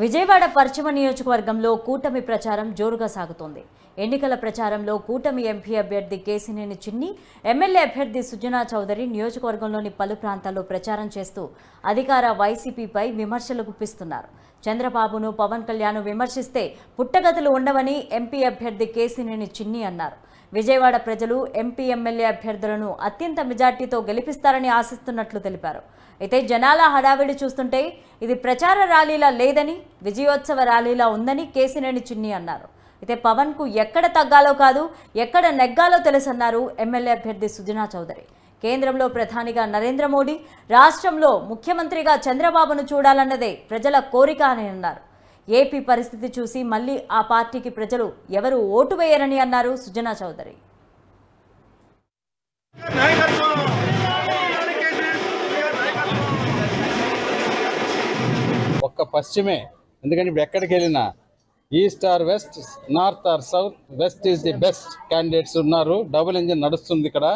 విజయవాడ పశ్చిమ నియోజకవర్గంలో కూటమి ప్రచారం జోరుగా సాగుతోంది. ఎన్నికల ప్రచారంలో కూటమి ఎంపీ అభ్యర్థి కేసినేని చిన్ని ఎమ్మెల్యే అభ్యర్థి సుజనా చౌదరి నియోజకవర్గంలోని పలు ప్రాంతాల్లో ప్రచారం చేస్తూ అధికార వైసీపీపై విమర్శలు గుప్పిస్తున్నారు. చంద్రబాబును పవన్ కళ్యాణ్ విమర్శిస్తే పుట్టగతులు ఉండవని ఎంపీ అభ్యర్థి కేసినేని చిన్ని అన్నారు. విజయవాడ ప్రజలు ఎంపీ ఎమ్మెల్యే అభ్యర్థులను అత్యంత మెజార్టీతో గెలిపిస్తారని ఆశిస్తున్నట్లు తెలిపారు. అయితే జనాల హడావిడి చూస్తుంటే ఇది ప్రచార ర్యాలీలా లేదని విజయోత్సవ ర్యాలీలా ఉందని కేసినేని చిన్ని అన్నారు. అయితే పవన్కు ఎక్కడ తగ్గాలో కాదు ఎక్కడ నెగ్గాలో తెలుసన్నారు ఎమ్మెల్యే అభ్యర్థి సుజనా చౌదరి. కేంద్రంలో ప్రధానిగా నరేంద్ర మోడీ రాష్ట్రంలో ముఖ్యమంత్రిగా చంద్రబాబును చూడాలన్నదే ప్రజల కోరిక అని అన్నారు. ఏపీ పరిస్థితి చూసి మళ్ళీ ఆ పార్టీకి ప్రజలు ఎవరు ఓటు వేయరని అన్నారు సుజనా చౌదరి. ఒక్క పశ్చిమే ఎందుకంటే ఇప్పుడు ఎక్కడికి వెళ్ళినా east or west north or south west is the best candidates ఉన్నారు. డబుల్ ఇంజిన్ నడుస్తుంది ఇక్కడ.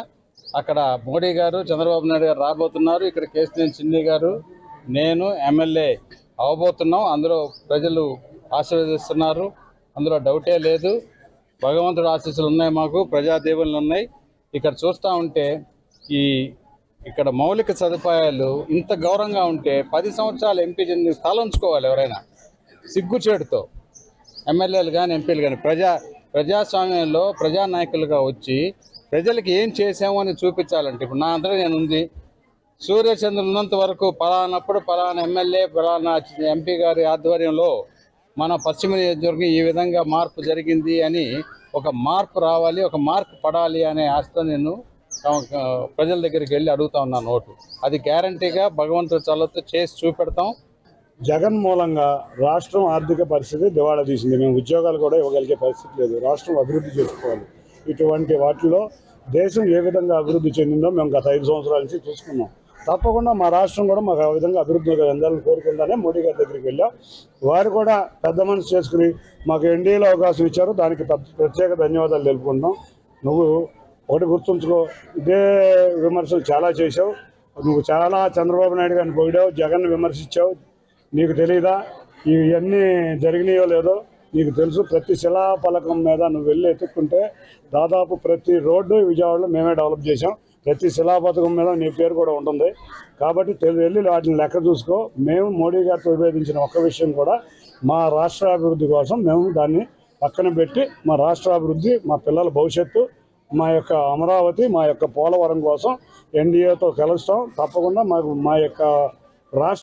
అక్కడ మోడీ గారు చంద్రబాబు నాయుడు గారు రాబోతున్నారు. ఇక్కడ కేసీఎన్ చిన్ని గారు నేను ఎమ్మెల్యే. అవబోతున్నాం. అందులో ప్రజలు ఆశీర్వదిస్తున్నారు. అందులో డౌటే లేదు. భగవంతుడు ఆశీస్సులు ఉన్నాయి మాకు ప్రజా ఉన్నాయి. ఇక్కడ చూస్తూ ఉంటే ఈ ఇక్కడ మౌలిక సదుపాయాలు ఇంత గౌరవంగా ఉంటే పది సంవత్సరాలు ఎంపీ చెంది తలంచుకోవాలి ఎవరైనా. సిగ్గుచేటుతో ఎమ్మెల్యేలు కానీ ఎంపీలు కానీ ప్రజా ప్రజాస్వామ్యంలో ప్రజానాయకులుగా వచ్చి ప్రజలకి ఏం చేసాము అని చూపించాలంటే ఇప్పుడు నా అందరూ నేను ఉంది. సూర్యచంద్రులు ఉన్నంత వరకు పలానప్పుడు పలానా ఎమ్మెల్యే పలానా ఎంపీ గారి ఆధ్వర్యంలో మన పశ్చిమ నియోజకవర్గం ఈ విధంగా మార్పు జరిగింది అని ఒక మార్పు రావాలి ఒక మార్పు పడాలి అనే ఆశతో నేను ప్రజల దగ్గరికి వెళ్ళి అడుగుతా ఉన్నాను ఓటు అది గ్యారంటీగా భగవంతుడు చల్లతో చేసి చూపెడతాం. జగన్ మూలంగా రాష్ట్రం ఆర్థిక పరిస్థితి దివాళా తీసింది. మేము ఉద్యోగాలు కూడా ఇవ్వగలిగే పరిస్థితి లేదు. రాష్ట్రం అభివృద్ధి చేసుకోవాలి. ఇటువంటి వాటిలో దేశం ఏ విధంగా అభివృద్ధి చెందిందో మేము గత ఐదు సంవత్సరాల నుంచి చూసుకున్నాం. తప్పకుండా మా రాష్ట్రం కూడా మాకు ఆ విధంగా అభివృద్ధి చెందాలని కోరుకుంటానే మోడీ గారి దగ్గరికి వెళ్ళాం. వారు కూడా పెద్ద మనసు చేసుకుని మాకు ఎన్డీఏలో అవకాశం ఇచ్చారు. దానికి ప్రత్యేక ధన్యవాదాలు తెలుపుకుంటున్నాం. నువ్వు ఒకటి గుర్తుంచుకో ఇదే విమర్శలు చాలా చేశావు. నువ్వు చాలా చంద్రబాబు నాయుడు గారిని పొగిడావు జగన్ విమర్శించావు. నీకు తెలియదా ఇవన్నీ జరిగినాయో లేదో నీకు తెలుసు. ప్రతి శిలా పలకం మీద నువ్వు వెళ్ళి ఎత్తుక్కుంటే దాదాపు ప్రతి రోడ్డు విజయవాడలో మేమే డెవలప్ చేసాం ప్రతి శిలాపథకం మీద నీ పేరు కూడా ఉంటుంది. కాబట్టి వెళ్ళి వాటిని లెక్క చూసుకో. మేము మోడీ గారితో విభేదించిన ఒక్క విషయం కూడా మా రాష్ట్ర అభివృద్ధి కోసం మేము దాన్ని పక్కన పెట్టి మా రాష్ట్ర అభివృద్ధి మా పిల్లల భవిష్యత్తు మా యొక్క అమరావతి మా యొక్క పోలవరం కోసం ఎన్డీఏతో కలుస్తాం. తప్పకుండా మాకు మా యొక్క రాష్ట్ర